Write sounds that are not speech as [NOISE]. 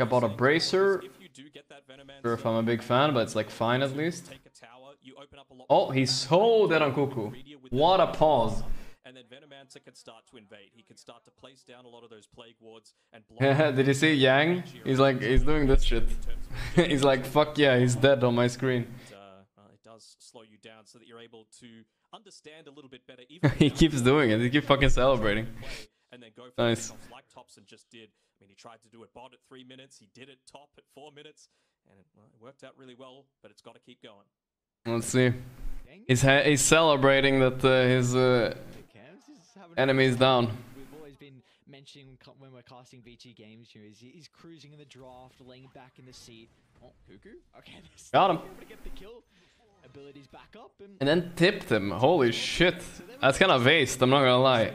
I bought a bracer. If you do get that Venoman Sure if I'm a big fan, but it's like fine at least. take a tower, you open up a lot Oh, more he's space. so dead on Kuku. What a pause. And then Venomancer can start to invade. He can start to place down a lot of those plague wards and block. [LAUGHS] Did you see Yang? He's like, he's doing this shit. [LAUGHS] he's like, fuck yeah, he's dead on my screen. uh, it does slow you down so that you're able to understand a little bit better. [LAUGHS] He keeps doing it. He keeps fucking celebrating. Play, and then go for Nice. nice. like Topson just did. I mean, he tried to do it bot at three minutes. He did it top at four minutes, and it, well, it worked out really well. But it's got to keep going. Let's see. He's ha- he's celebrating that uh, his uh, Cams is having a enemy is down. We've always been mentioning when we're casting VG games, you know, he's, he's cruising in the draft, laying back in the seat. Oh, Kuku? Okay, [LAUGHS] this Got him. able to get the. Abilities back up and And then tipped him. Holy shit. That's kind of waste, I'm not gonna lie.